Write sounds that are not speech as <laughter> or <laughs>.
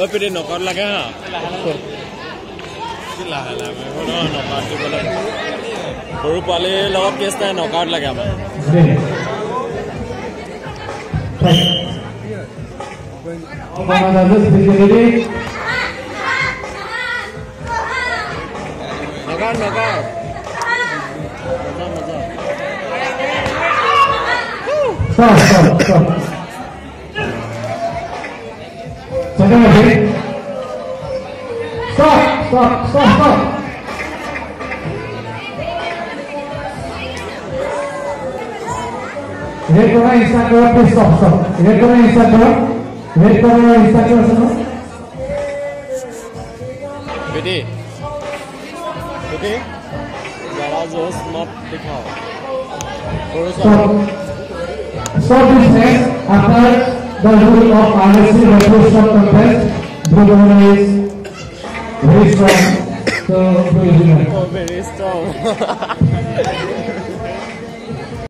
অ এপিটে নকৰ লাগে হা সৰু পোৱালিৰ লগত কেছ নাই নকাউট লাগে আমাৰ নকাউট নকাউট মজা মজা Second again. Stop, stop, stop, stop. Red corner inside corner, please stop, stop. Red corner inside corner. Red corner inside corner, sir. बेटी बेटी ज़्यादा जोश मत दिखाओ थोड़ा सा Stop. Stop this match after the rule of RSC Shot Contest. Corner is very strong. So. Oh, very strong. <laughs>